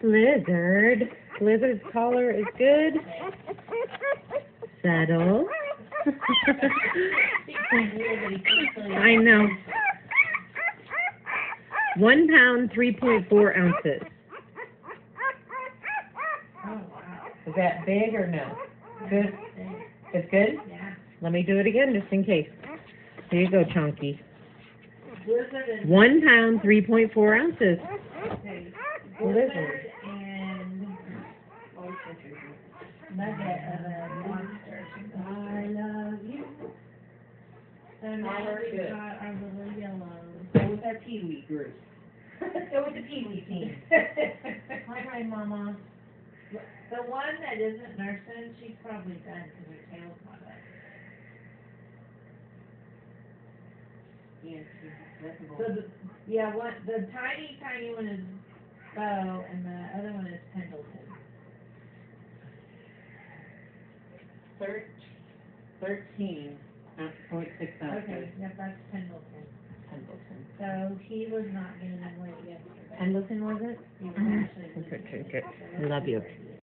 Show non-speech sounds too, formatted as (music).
Blizzard. Blizzard's collar is good. Settle. (laughs) I know. One pound, three point four ounces. Oh. Is that big or no? Good. It's good. Yeah. Let me do it again, just in case. Here you go, Chunky. One pound, three point four ounces. Okay. Blizzard. Blizzard and. Nugget of a monster. I love you. So now very we've good. little yellow. Go with our Pee Wee group. (laughs) Go with the Pee Wee team. Hi, hi, Mama. The one that isn't nursing, she's probably done because her tail's not up. Yeah, a So the, yeah, one, the tiny, tiny one is Bo, and the other one is Pendleton. Thir- thirteen, point six ounces. Okay, yep, that's Pendleton. Pendleton. So he was not gaining weight yesterday. Pendleton, was it? He was actually Okay, losing okay, weight. okay. Love you.